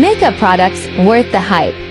Makeup products worth the hype.